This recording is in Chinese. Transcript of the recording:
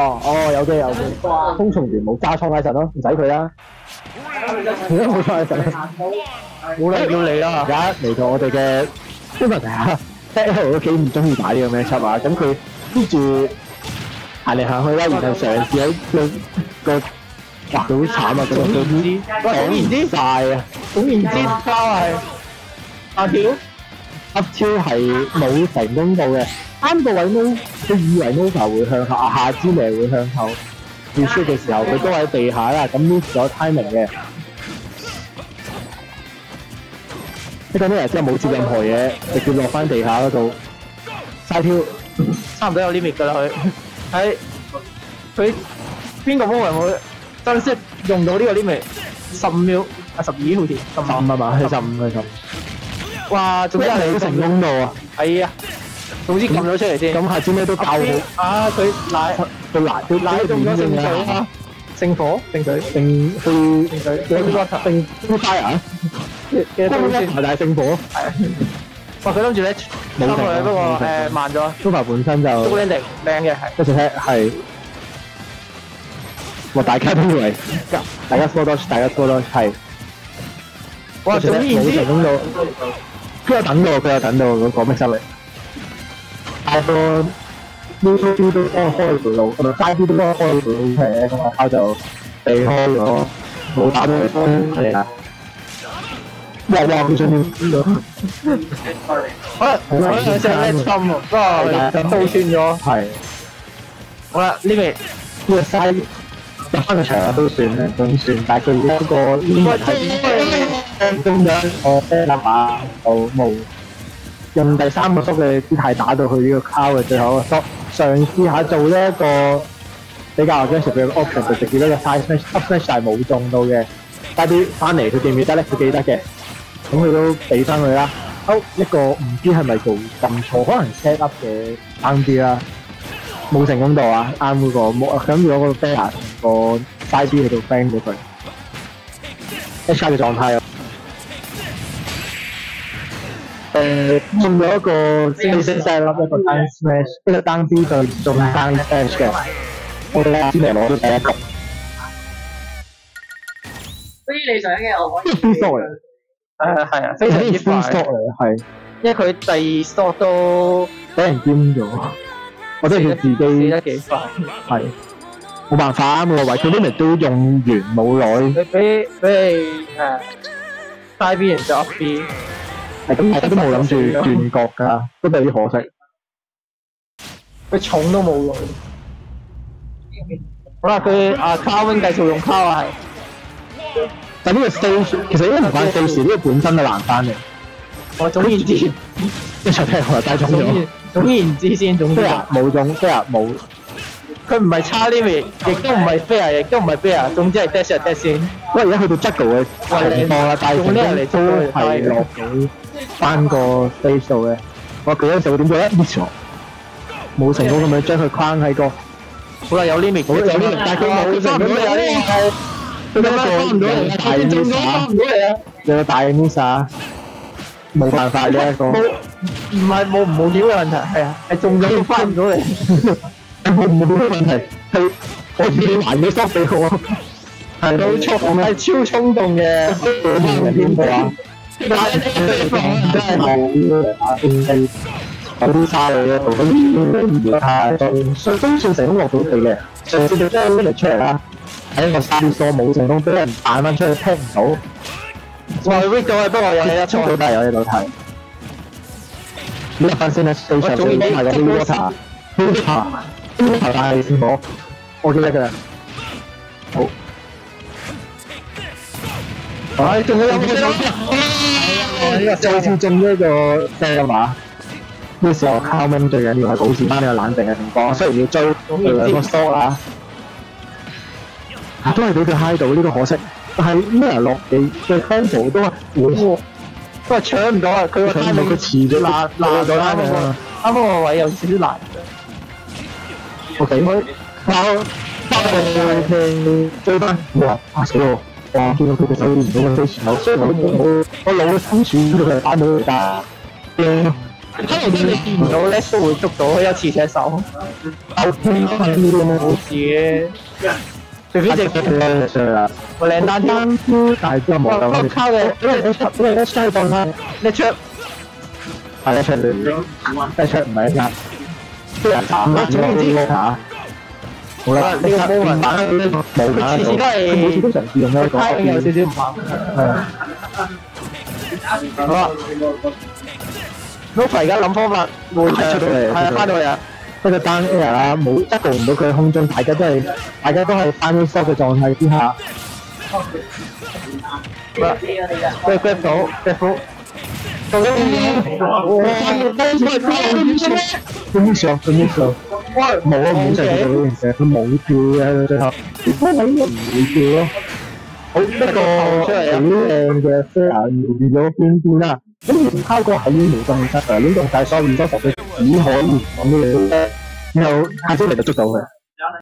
哦哦，有嘅有嘅，通蟲完冇加倉拉神咯，唔使佢啦。而家冇錯拉神啦，冇理，要你啦而家嚟到我哋嘅啲問題啊 e 都幾唔中意打呢個咩輯啊，咁佢跟住行嚟行去啦，然後嘗試喺個個滑到好慘啊，咁佢知，哇總言之，晒啊！總言之，交係阿條。up 超係冇成功到嘅，啱個位 no，佢以為 Nova 會向後，啊下之命會向後跳出嘅時候，佢都喺地下啦，咁 miss 咗 timing 嘅。呢個 Nova 真係冇接任何嘢，直接落翻地下嗰度，晒跳。差唔多有 limit 㗎啦佢，喺佢邊個 moment 會真係用到呢個 limit？十五秒啊十二好似十十五啊嘛，係十五係十五。哇！總之係冇成功到啊！係啊，總之撳咗出嚟先。咁下次咩都教好。啊！佢奶佢奶佢奶中咗聖水啊！聖火聖水聖聖聖水聖聖聖 fire 嘅都先係大聖火。哇！佢諗住咧冇成佢不過誒慢咗。Super 本身就足 landing 靚嘅係。一隻 head 係，哇！大家都以為 大家 slow dodge，大家 slow dodge 係。哇！總言之，冇成功到，佢有等到，佢有等到嗰個咩失力。但係個 new 都都幫我開條路，咁啊 side 都幫我開條路嘅，咁啊包就避開咗，冇打到佢係啊！哇哇！佢想點到？可能可能有隻叻心喎，不過倒穿咗。係。好啦，呢邊呢個 side 入翻個場都算咧，咁算，但係佢嗰個呢個係中咗我 set 啦嘛，就冇用第三個縮嘅姿態打到佢呢個卡嘅最後一個縮，嘗試下做呢一個比較 aggressive 嘅 option，就直接一個 side smash up smash 但係冇中到嘅，加啲翻嚟佢記唔記得咧？佢記得嘅，咁佢都俾翻佢啦。好一個唔知係咪做撳錯，可能 set up 嘅啱啲啦。冇成功到啊！啱嗰、個冇咁如果個 bear 同個 side B 喺度 bang 咗佢，H 嘅狀態啊！誒中咗一個 basic set up 一個 down smash，一個 down B 就中 down smash 嘅，我哋先嚟攞咗第一局。非理想嘅我可以。free stock 嚟，誒係啊，非常之 free 快 stock 嚟，係因為佢第二 stock 都俾人兼咗，我真係佢自死己得幾快。係冇辦法啱個位，佢 limit 都用完冇耐。佢俾俾你誒 side B 然之後 up B，係咁，大家都冇諗住斷角㗎，都有啲可惜。佢重都冇用。好啦，佢啊 Carwin 繼續用 Car 係。但呢個 stage 其實應該唔關 stage，呢個本身就難翻嘅。我總言之，一場聽我又低中咗總言。之先，總之冇中，fair 冇。佢唔係差 limit，亦都唔係 fair，亦都唔係 fair，總之係 dash 就 dash 先。喂，而家去到 juggle 嘅情況啦，但係用呢樣嚟都係落到翻個 stage 度嘅。我佢嗰陣時會點做咧？miss 咗，冇成功咁樣將佢框喺個。好啦，有 limit，好有 limit，但係佢冇成功有 limit。佢點解翻唔到嚟啊？大佢中咗 miss 翻唔到嚟啊！有個大 miss 啊！冇辦法嘅一個。冇，唔係冇唔冇料嘅問題，係啊，係中咗都翻唔到嚟。冇冇乜問題，係我自己還咗 stop 俾我，係冇錯，係超衝動嘅。邊個啊？真係冇啊！有啲沙嚟嘅，咁而家就算都算成功落到地嘅，上次就將 limit 出嚟啦，喺個三疏冇成功，俾人彈翻出去聽唔到，哇 r i 咗，不過有你一出錯到。但有嘢到睇。呢一分先咧，station 最係個 blue water，blue water，blue water 大先火，我記得㗎啦。好。唉，仲有有冇呢個再次中咗一個射馬。呢個時候 Carmen 最緊要係保持翻呢個冷靜嘅情況，雖然要追佢兩個 shot 啊，都係俾佢 high 到呢個可惜。但係咩人落地嘅 combo 都係哇，不過搶唔到啊！佢個搶唔到 timing 佢遲咗難難咗啱嗰個啱嗰個位有少少難。我俾佢包包佢追翻，哇！嚇死我！见到佢嘅手掂唔到嘅时候，所以我我我老嘅心算都系打到嘅。睇嚟你掂唔到咧，都会捉到，有次上手。有天分冇事嘅，除非你靓单，大哥冇咁差嘅。你你你你都犀利啊！你出系你出，你出唔系一出，好惨啊！真系惨。好啦，呢个冇问题。冇，次次都系。佢每次都尝试用呢个讲。差啲有少少唔好。系。好啦，Lupo 而家谂方法，冇出到，系，翻到嚟啊。不过单 A 啊，冇得过唔到佢空中，大家都系，大家都系翻起收嘅状态之下。好啦，get grab 到，get up。咁呢个，我哋都唔系差唔多。咁呢个，咁呢个。冇啊，冇成嘅，其實佢冇跳嘅最後，佢冇唔會跳咯。好一個好靚嘅 Fair 遇咗邊邊啦，咁唔拋過係冇咁得嘅，呢度大所以多十嘅只可以咁樣，然後下周嚟就捉到嘅。